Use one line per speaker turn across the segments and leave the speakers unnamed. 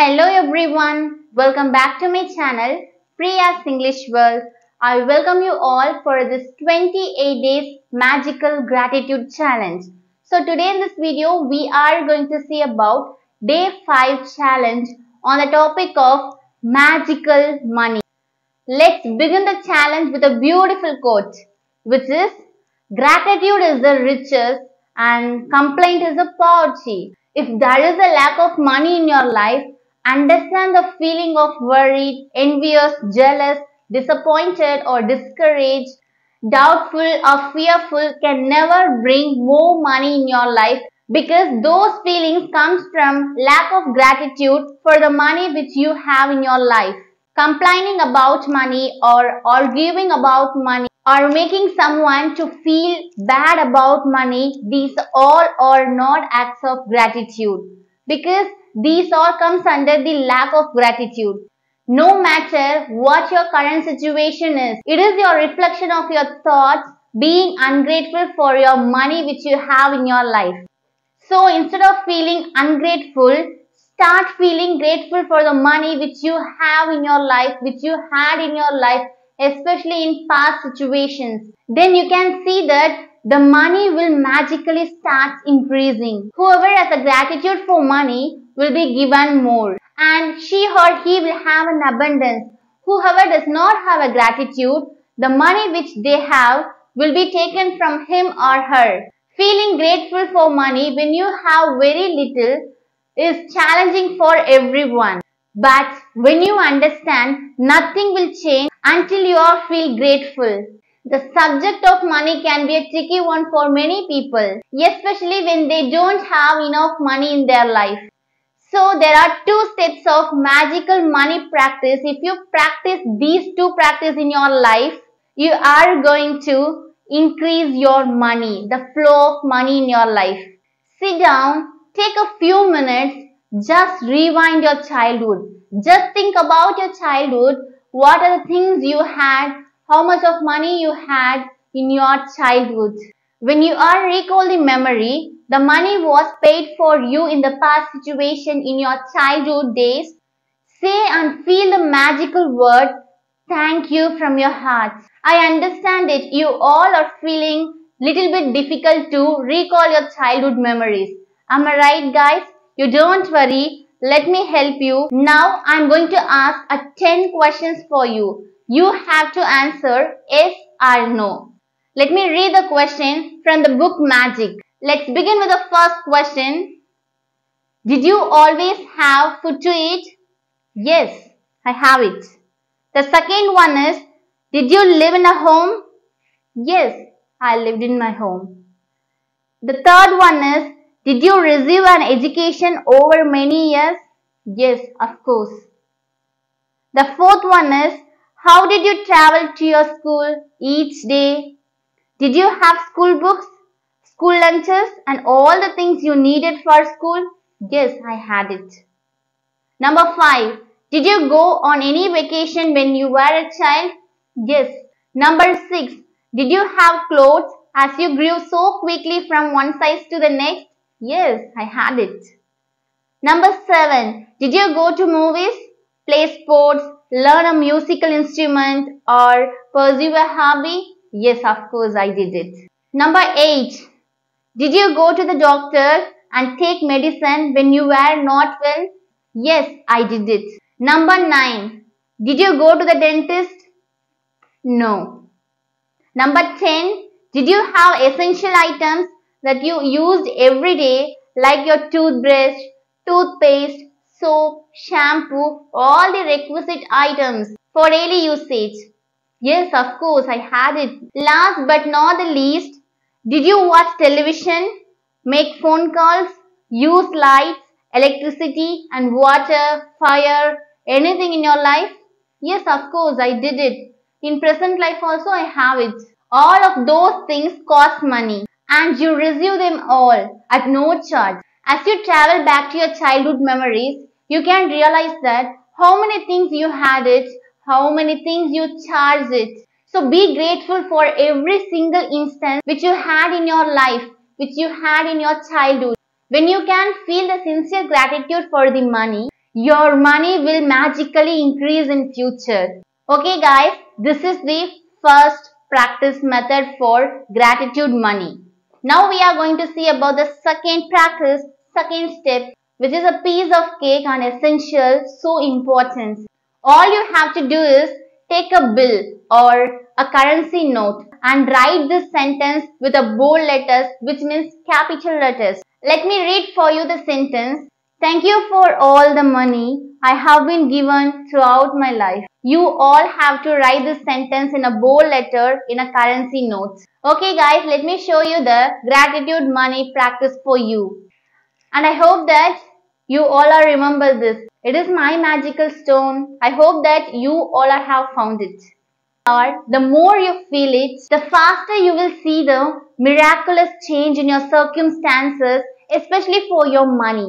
Hello everyone, welcome back to my channel Priya's English World. I welcome you all for this 28 days magical gratitude challenge. So today in this video we are going to see about day 5 challenge on the topic of magical money. Let's begin the challenge with a beautiful quote which is gratitude is the riches and complaint is a poverty. If there is a lack of money in your life, understand the feeling of worried, envious, jealous, disappointed or discouraged, doubtful or fearful can never bring more money in your life because those feelings comes from lack of gratitude for the money which you have in your life. Complaining about money or arguing about money or making someone to feel bad about money, these all are not acts of gratitude because these all comes under the lack of gratitude. No matter what your current situation is, it is your reflection of your thoughts being ungrateful for your money which you have in your life. So instead of feeling ungrateful, start feeling grateful for the money which you have in your life, which you had in your life especially in past situations, then you can see that the money will magically start increasing. Whoever has a gratitude for money will be given more and she or he will have an abundance. Whoever does not have a gratitude, the money which they have will be taken from him or her. Feeling grateful for money when you have very little is challenging for everyone. But when you understand, nothing will change until you feel grateful. The subject of money can be a tricky one for many people, especially when they don't have enough money in their life. So there are two steps of magical money practice. If you practice these two practice in your life, you are going to increase your money, the flow of money in your life. Sit down, take a few minutes, just rewind your childhood. Just think about your childhood. What are the things you had? How much of money you had in your childhood? When you are recalling memory, the money was paid for you in the past situation in your childhood days. Say and feel the magical word thank you from your heart. I understand it. You all are feeling little bit difficult to recall your childhood memories. Am I right guys? You don't worry. Let me help you. Now I am going to ask a 10 questions for you. You have to answer yes or no. Let me read the question from the book Magic. Let's begin with the first question. Did you always have food to eat? Yes, I have it. The second one is, did you live in a home? Yes, I lived in my home. The third one is, did you receive an education over many years? Yes, of course. The fourth one is, how did you travel to your school each day? Did you have school books, school lunches and all the things you needed for school? Yes, I had it. Number 5. Did you go on any vacation when you were a child? Yes. Number 6. Did you have clothes as you grew so quickly from one size to the next? Yes, I had it. Number 7. Did you go to movies, play sports, learn a musical instrument or pursue a hobby? Yes, of course I did it. Number 8. Did you go to the doctor and take medicine when you were not well? Yes, I did it. Number 9. Did you go to the dentist? No. Number 10. Did you have essential items that you used every day like your toothbrush, toothpaste, soap, shampoo, all the requisite items for daily usage. Yes, of course, I had it. Last but not the least, did you watch television, make phone calls, use lights, electricity and water, fire, anything in your life? Yes, of course, I did it. In present life also I have it. All of those things cost money and you receive them all at no charge. As you travel back to your childhood memories, you can realize that how many things you had it, how many things you charged it. So be grateful for every single instance which you had in your life, which you had in your childhood. When you can feel the sincere gratitude for the money, your money will magically increase in future. Okay guys, this is the first practice method for gratitude money. Now we are going to see about the second practice, second step, which is a piece of cake and essential, so important. All you have to do is take a bill or a currency note and write this sentence with a bold letters which means capital letters. Let me read for you the sentence. Thank you for all the money I have been given throughout my life. You all have to write this sentence in a bold letter in a currency note. Okay guys, let me show you the gratitude money practice for you. And I hope that you all are remember this. It is my magical stone. I hope that you all are have found it. Or The more you feel it, the faster you will see the miraculous change in your circumstances, especially for your money.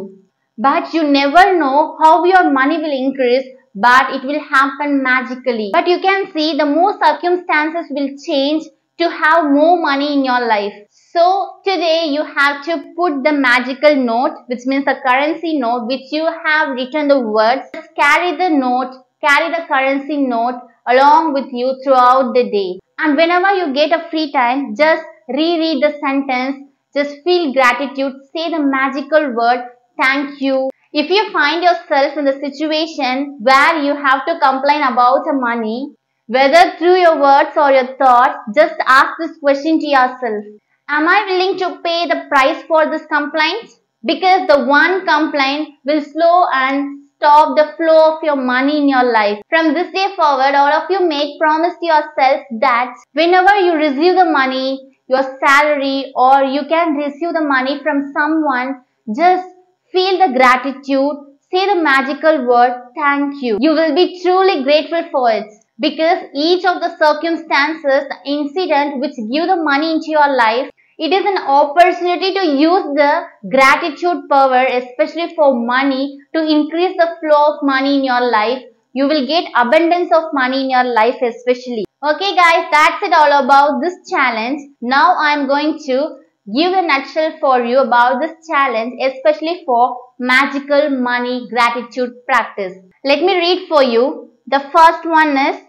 But you never know how your money will increase, but it will happen magically. But you can see the more circumstances will change to have more money in your life. So today you have to put the magical note which means the currency note which you have written the words. Just carry the note, carry the currency note along with you throughout the day. And whenever you get a free time, just reread the sentence, just feel gratitude, say the magical word thank you. If you find yourself in the situation where you have to complain about the money, whether through your words or your thoughts, just ask this question to yourself. Am I willing to pay the price for this complaint? Because the one complaint will slow and stop the flow of your money in your life. From this day forward, all of you make promise to yourself that whenever you receive the money, your salary or you can receive the money from someone, just feel the gratitude, say the magical word, thank you. You will be truly grateful for it because each of the circumstances, the incident which give the money into your life it is an opportunity to use the gratitude power, especially for money, to increase the flow of money in your life. You will get abundance of money in your life especially. Okay guys, that's it all about this challenge. Now I am going to give a nutshell for you about this challenge, especially for magical money gratitude practice. Let me read for you. The first one is,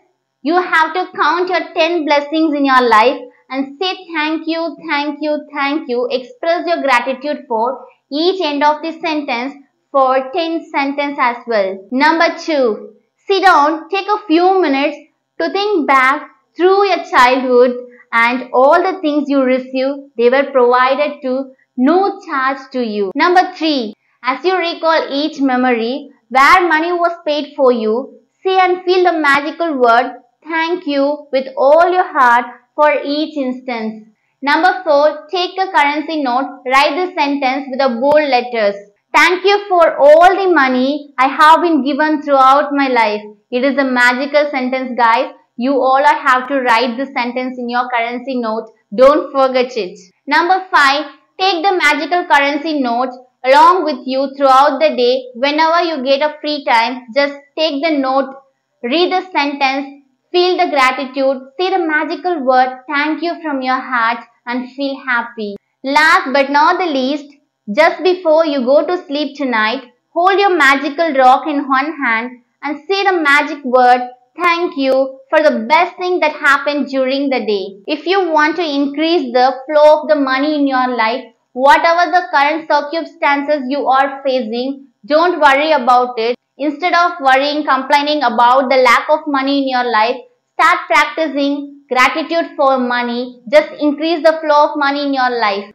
you have to count your 10 blessings in your life and say thank you, thank you, thank you. Express your gratitude for each end of the sentence for 10 sentences as well. Number 2. Sit down, take a few minutes to think back through your childhood and all the things you received, they were provided to no charge to you. Number 3. As you recall each memory where money was paid for you, say and feel the magical word thank you with all your heart for each instance. Number 4. Take a currency note. Write the sentence with bold letters. Thank you for all the money I have been given throughout my life. It is a magical sentence guys. You all have to write the sentence in your currency note. Don't forget it. Number 5. Take the magical currency note along with you throughout the day. Whenever you get a free time, just take the note, read the sentence Feel the gratitude, say the magical word thank you from your heart and feel happy. Last but not the least, just before you go to sleep tonight, hold your magical rock in one hand and say the magic word thank you for the best thing that happened during the day. If you want to increase the flow of the money in your life, whatever the current circumstances you are facing, don't worry about it. Instead of worrying, complaining about the lack of money in your life, start practicing gratitude for money. Just increase the flow of money in your life.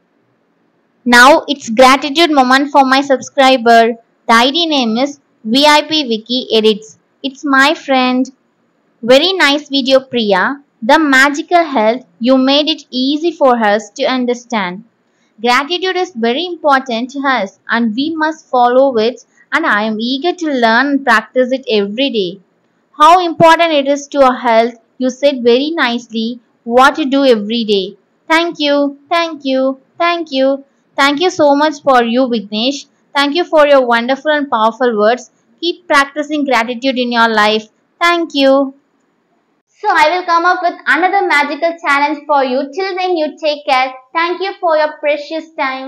Now it's gratitude moment for my subscriber. The ID name is VIP Vicky Edits. It's my friend. Very nice video Priya. The magical health, you made it easy for us to understand. Gratitude is very important to us and we must follow it and I am eager to learn and practice it every day. How important it is to our health, you said very nicely what you do every day. Thank you, thank you, thank you. Thank you so much for you, Vignesh. Thank you for your wonderful and powerful words. Keep practicing gratitude in your life. Thank you. So I will come up with another magical challenge for you. Till then you take care. Thank you for your precious time.